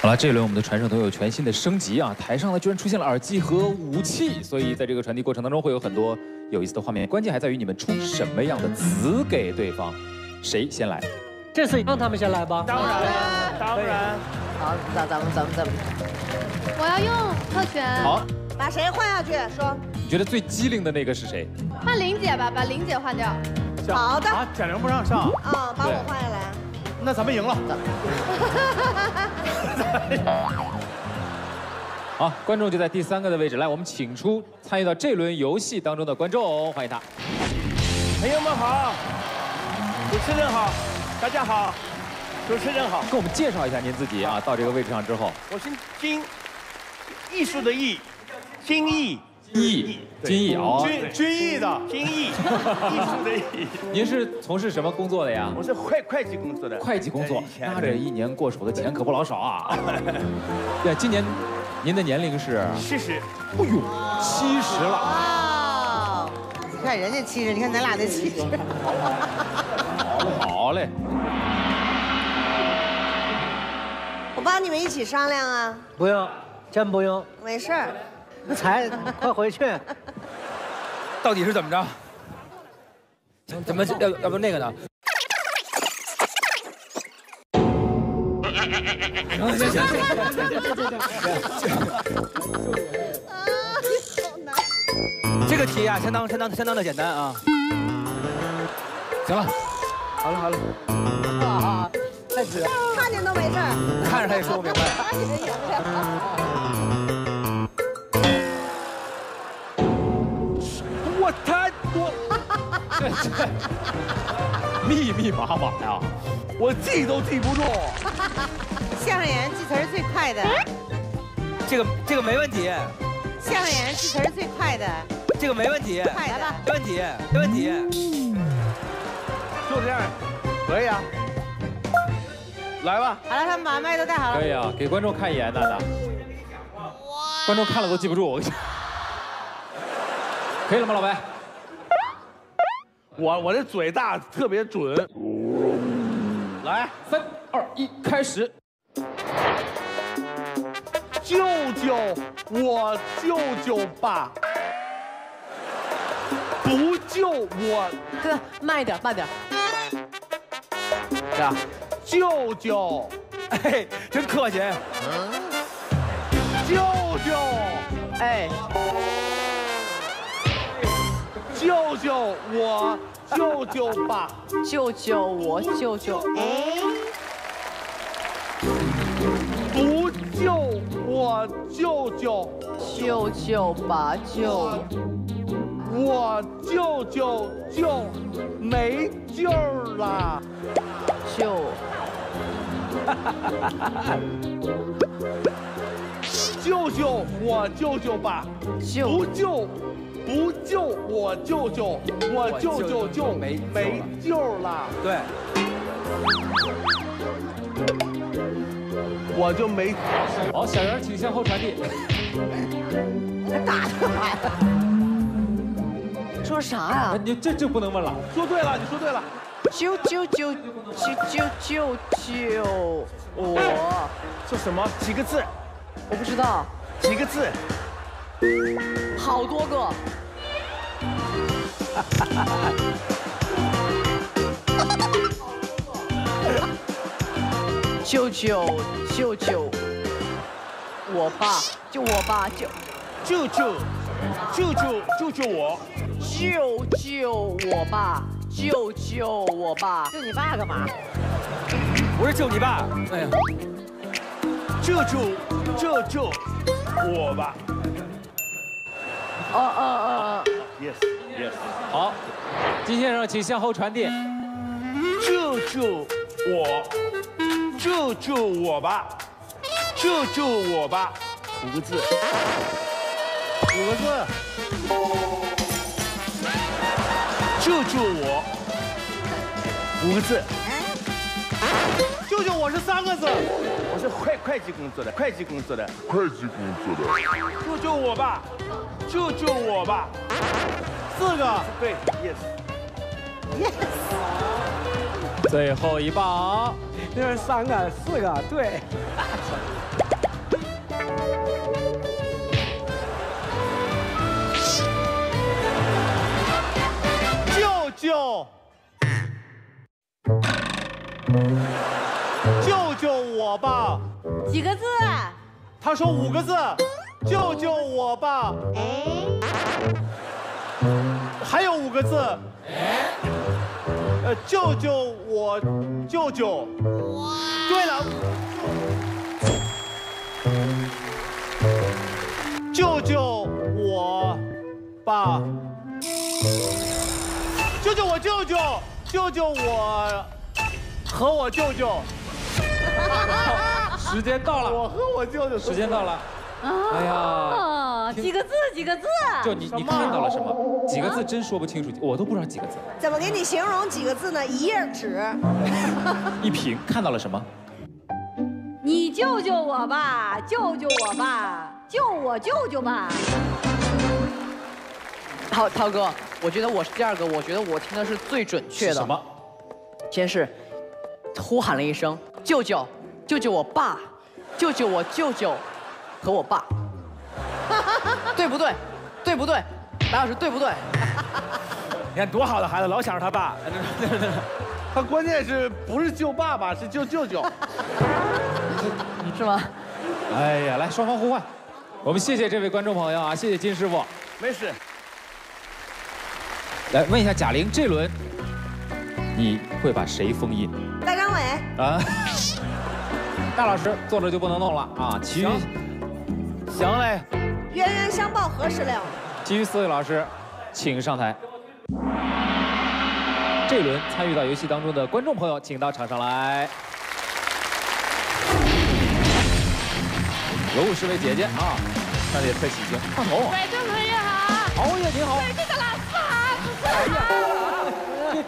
好了，这一轮我们的传声筒有全新的升级啊！台上呢居然出现了耳机和武器，所以在这个传递过程当中会有很多有意思的画面。关键还在于你们出什么样的词给对方。谁先来？这次让他们先来吧。当然，当然。好，那咱们咱们咱们，我要用特权。好，把谁换下去？说。你觉得最机灵的那个是谁？换玲姐吧，把玲姐换掉。好的。啊，贾玲不让上。啊，把我换下来。那咱们赢了。好，观众就在第三个的位置。来，我们请出参与到这轮游戏当中的观众，欢迎他。朋友们好，主持人好，大家好，主持人好。跟我们介绍一下您自己啊，到这个位置上之后。我姓金，艺术的艺，金艺。艺，金艺哦，军军艺的金艺，艺术的艺。您是从事什么工作的呀？我是会会计工作的。会计工作，那这一年过手的钱可不老少啊。对，今年您的年龄是七十。哎呦，七十了。哇，你看人家七十，你看咱俩那七十。好嘞。我帮你们一起商量啊。不用，真不用。没事儿。才快回去！到底是怎么着？怎么要要不那个呢？行行行行行这个题啊，相当相当相当的简单啊！行了，好了好了，啊，太值了！看见都没事看着他也说不明白。密密麻麻呀，我记都记不住。相声演员记词儿最快的，这个这个没问题。相声演员记词儿最快的，这个没问题。快的，没问题，没问题。就这样，可以啊。来吧。好了，他们把麦都带好了。可以啊，给观众看一眼，娜娜。观众看了都记不住。可以了吗，老白？我我这嘴大，特别准。来，三二一，开始。舅舅，我舅舅吧。不救我。哥，慢一点，慢点。呀，舅舅，哎，真客气。舅舅，哎。救救我，救救吧！救救我，救救！哎，不救我，救救！救救吧，救！我救救救，没救了！救！救救我，救救吧！不救。不救我舅舅，我舅舅就没没救了。对，我就没。好，小圆，请向后传递。打他妈呀！说啥呀？你这就不能问了。说对了，你说对了。救救救救救救救我！说什么？几个字？我不知道。几个字？好多个。救救救救我爸！救我爸！救救救救救救救我！救救我爸！救救我爸！救你爸干嘛？不是救你爸！哎呀！救救救救我吧！哦哦哦！Yes，Yes，好，金先生，请向后传递。救救我，救救我吧，救救我吧，五个字，五个字，救救我，五个字，救救我是三个字，我是会会计工作的，会计工作的，会计工作的，救救我吧。救救我吧！四个对，yes，yes。最后一棒，这是三个、四个，对。救救！救救我吧！几个字？他说五个字，救救我吧！还有五个字，呃，救救我，舅舅。对了，救救我吧！救救我舅舅，救救我和我舅舅，时间到了，我和我舅舅。时间到了。哎呀，啊，几个字？几个字？就你你看到了什么？几个字真说不清楚，我都不知道几个字。怎么给你形容几个字呢？一页纸，一平看到了什么？你救救我吧，救救我吧，救我舅舅吧。涛涛哥，我觉得我是第二个，我觉得我听的是最准确的。什么？先是呼喊了一声“舅舅，救救我爸，救救我舅舅和我爸”，对不对？对不对？白老师对不对？你看多好的孩子，老想着他爸。他关键是不是救爸爸，是救舅舅。是吗？哎呀，来双方互换。我们谢谢这位观众朋友啊，谢谢金师傅。没事。来问一下贾玲，这轮你会把谁封印？大张伟，啊，大老师坐着就不能动了啊！其余行嘞，冤冤相报何时了？其余四位老师，请上台。这轮参与到游戏当中的观众朋友，请到场上来。有五十位姐姐啊，看的也特喜庆，烫头。观众朋友好，熬夜挺好，这个老师好，主持人好。这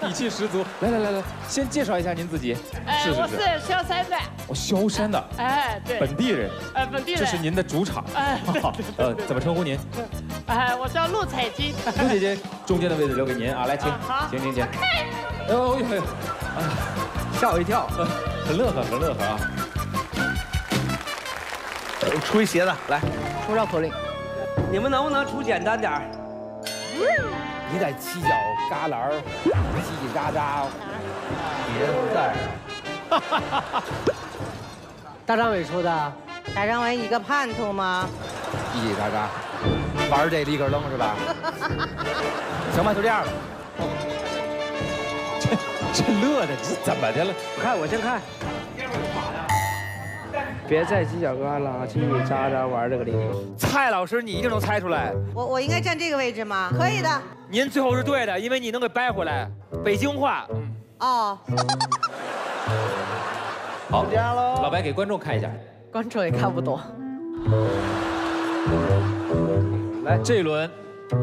底气十足。来来来来，先介绍一下您自己。哎，我是萧山的。我萧山的。哎，对。本地人。哎，本地人。这是您的主场。哎，呃，怎么称呼您？哎，我叫陆彩金。陆姐姐，中间的位置留给您啊，来，请，请，请，请。哎呦呦呦，哎，吓我一跳，很乐呵，很乐呵啊。出一鞋子来，出绕口令。你们能不能出简单点儿？你在犄角旮旯叽叽喳喳，别在。大张伟出的。大张伟，你个叛徒吗？叽叽喳喳，玩这立根扔是吧？行吧，就这样吧。这这乐的，这怎么的了？看我先看。别在犄角旮旯叽叽喳喳玩这个铃。蔡老师，你一定能猜出来。我我应该站这个位置吗？可以的。您最后是对的，因为你能给掰回来。北京话。哦。好，老白给观众看一下。观众也看不懂。来，这一轮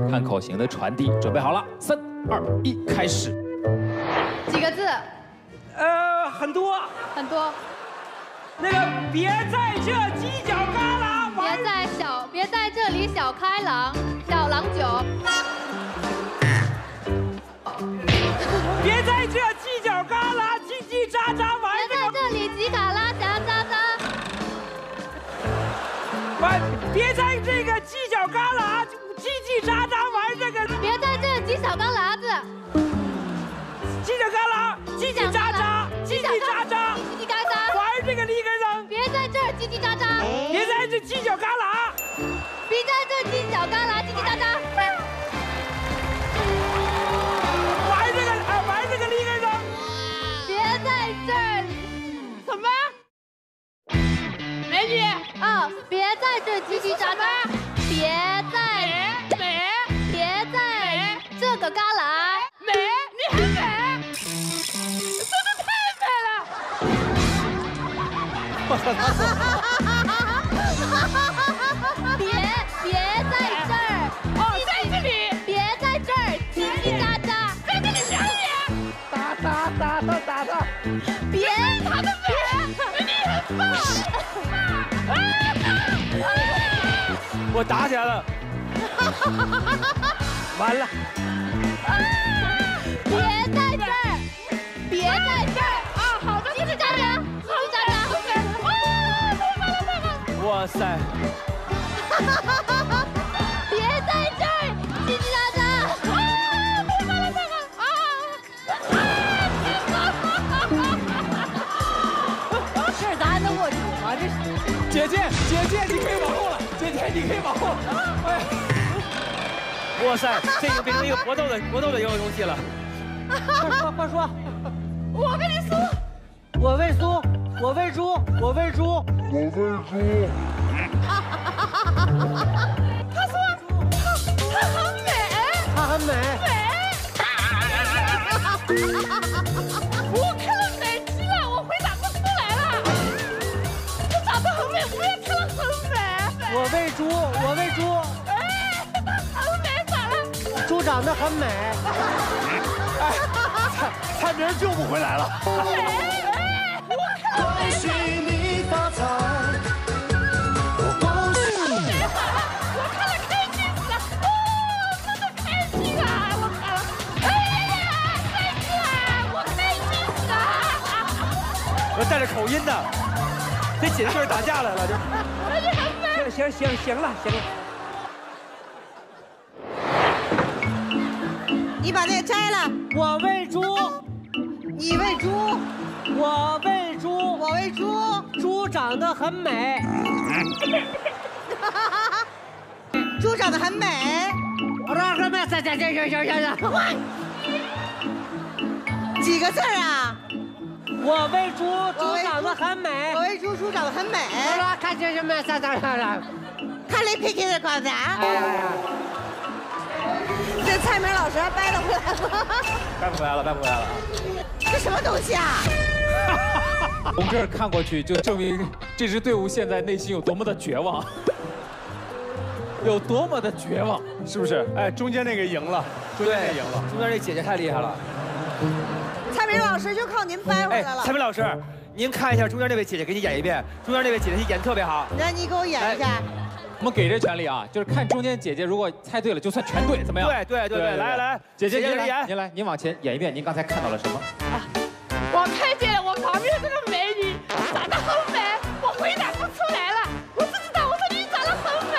看口型的传递，准备好了，三二一，开始。几个字？呃，很多。很多。那个别在这犄角旮旯。别在小，别在这里小开朗，小郎酒。别在这犄角旮旯叽叽喳喳玩别在这里叽卡拉侠喳喳。玩，别在这个犄角旮旯叽叽喳喳玩这个。别在这犄角旮旯子。犄角旮旯叽叽喳喳，叽叽喳喳，叽叽喳喳，玩这个立根扔。别在这儿叽叽喳喳。别在这犄角旮旯。别在这犄角旮什么？美女啊，别在这叽叽喳喳，别在，美，别在这个旮旯。美，你很美，真的太美了。别别在这儿，哦，在这里，别在这儿叽叽喳喳，在这里想你。打打打他打他，别他的美。我打起来了，完了，别在这儿，别在这儿，啊，好的，继续加油，继续加油，哇，太好了，太好了，哇塞。姐姐，姐姐，你可以往后了，姐姐，你可以往后了。哎，哇塞，这个变成一个搏斗的搏斗的一个东西了。快说快说，我跟你说，我喂猪，我喂猪，我喂猪。他说他他很美，他很美。我喂猪，我喂猪，哎，他很美，咋了？猪长得很美。蔡蔡明救不回来了。哎，我靠！恭喜你发财。我看了开心死了，哦，真的开心啊！我看了，哎呀，开心啊！我开心死了！我带着口音呢，这姐弟队打架来了，这。哎呀，很美。行行行了行了，你把那个摘了，我喂猪，你喂猪，我喂猪，我喂猪，猪长得很美。猪长得很美。我说什么？行行行行行行行。几个字儿啊？我喂猪，猪长得很美我。喂猪，猪长得很美。我说看见什么？啥啥啥啥？看雷皮 K 的光子啊！哎呀呀！这蔡明老师还掰了回来了，掰不回来了，掰不回来了。这什么东西啊？从这儿看过去，就证明这支队伍现在内心有多么的绝望，有多么的绝望，是不是？哎，中间那个赢了，中间那个赢了。中间那姐姐太厉害了。蔡明老师就靠您掰回哎来，了蔡。明老师，您看一下中间那位姐姐，给你演一遍。中间那位姐姐演得特别好。来，你给我演一下。我们给这权利啊，就是看中间姐姐如果猜对了，就算全对，怎么样？对对对对，来来，姐姐您来，演。您来，您往前演一遍，您刚才看到了什么？啊我看见我旁边这个美女长得很美，我回答不出来了。我只知道我说你长得很美，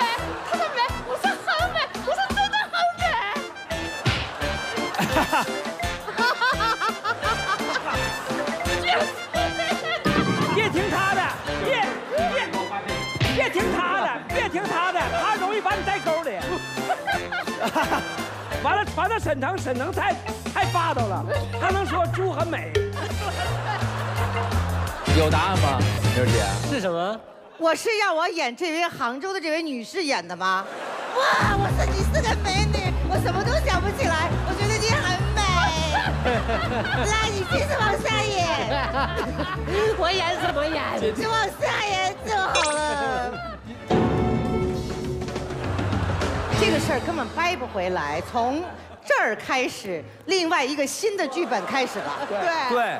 她说美，我说很美，我说真的很美。听他的，别听他的，他容易把你带沟里。完了传到沈腾，沈腾太太霸道了，他能说猪很美。有答案吗，刘姐？是什么？我是让我演这位杭州的这位女士演的吗？哇，我说你是个美女，我什么都想不起来，我觉得你很美。来，你继续往下演，我演什么演？你往下演就事儿根本掰不回来，从这儿开始，另外一个新的剧本开始了。对对，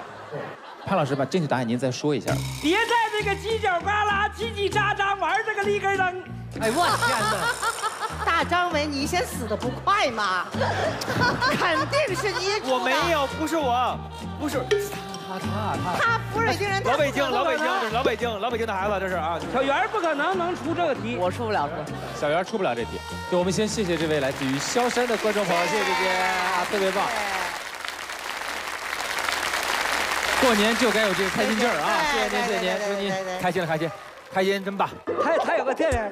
潘老师把正确答案您再说一下。别在这个犄角旮旯叽叽喳喳玩这个立根灯。哎我天哪！大张伟，你先死的不快吗？肯定是你我没有，不是我，不是他他他。他不是北京人，老北京，老北京，老北京，老北京的孩子，这是啊。小圆不可能能出这个题。我出不了是吧？小圆出不了这题，对，我们先谢谢这位来自于萧山的观众朋友，谢谢姐姐啊，特别棒。过年就该有这个开心劲儿啊！谢谢您，谢谢您，祝您开心了，开心，开心真棒。他他有个特点。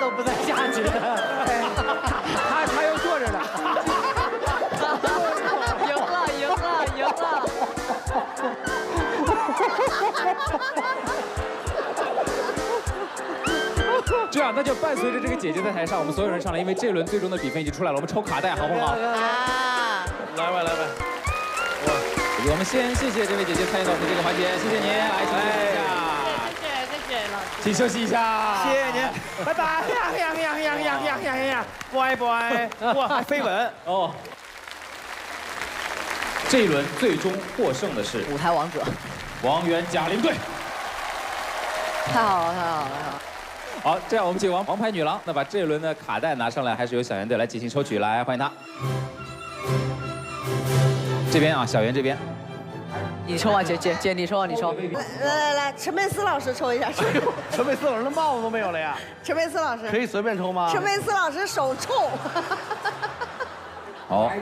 都不在下去的。他他又坐着呢。赢了，赢了，赢了！这样，那就伴随着这个姐姐在台上，我们所有人上来，因为这轮最终的比分已经出来了，我们抽卡带，好不好？啊！来吧，来吧。我们先谢谢这位姐姐参与到我们这个环节，谢谢您，来休息一下，谢谢，谢谢了。请休息一下，谢谢您，拜拜。呀呀呀呀呀呀呀呀！拜拜，哇，还飞吻。哦。这一轮最终获胜的是舞台王者，王源贾玲队。太好了，太好了，太好了。好，这样我们请王王牌女郎，那把这一轮的卡带拿上来，还是由小圆队来进行抽取，来欢迎她。这边啊，小圆这边，你抽啊，姐姐姐，你抽啊，你抽。来来来，陈佩斯老师抽一下。陈佩斯老师的帽子都没有了呀，陈佩斯老师可以随便抽吗？陈佩斯老师手臭。好，